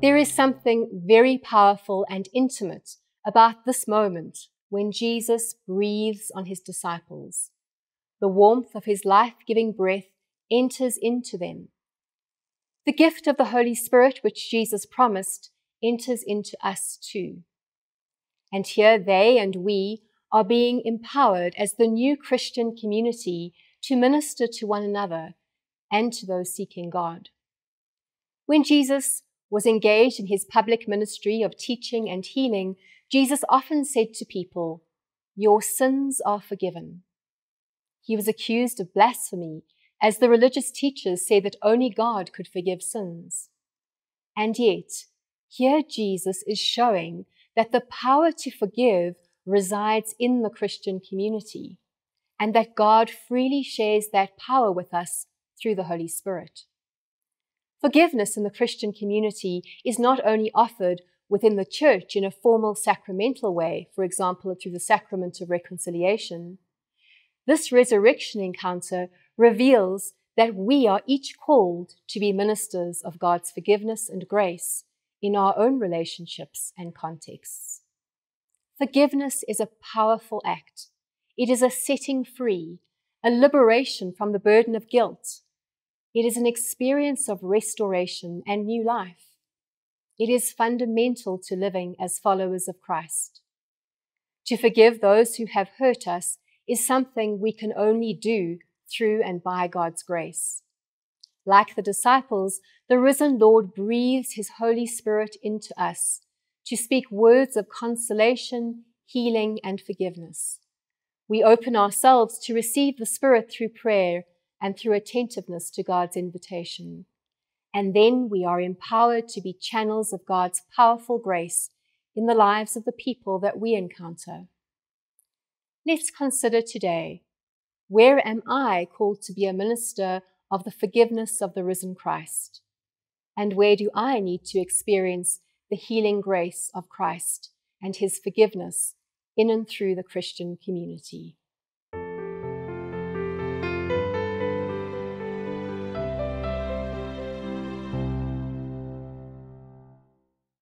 There is something very powerful and intimate about this moment when Jesus breathes on his disciples. The warmth of his life giving breath enters into them. The gift of the Holy Spirit, which Jesus promised, enters into us too. And here they and we are being empowered as the new Christian community to minister to one another and to those seeking God. When Jesus was engaged in his public ministry of teaching and healing, Jesus often said to people, Your sins are forgiven. He was accused of blasphemy, as the religious teachers say that only God could forgive sins. And yet, here Jesus is showing that the power to forgive resides in the Christian community, and that God freely shares that power with us through the Holy Spirit. Forgiveness in the Christian community is not only offered within the church in a formal sacramental way, for example, through the sacrament of reconciliation. This resurrection encounter reveals that we are each called to be ministers of God's forgiveness and grace in our own relationships and contexts. Forgiveness is a powerful act. It is a setting free, a liberation from the burden of guilt, it is an experience of restoration and new life. It is fundamental to living as followers of Christ. To forgive those who have hurt us is something we can only do through and by God's grace. Like the disciples, the risen Lord breathes his Holy Spirit into us to speak words of consolation, healing, and forgiveness. We open ourselves to receive the Spirit through prayer and through attentiveness to God's invitation. And then we are empowered to be channels of God's powerful grace in the lives of the people that we encounter. Let's consider today where am I called to be a minister of the forgiveness of the risen Christ? And where do I need to experience the healing grace of Christ and his forgiveness in and through the Christian community?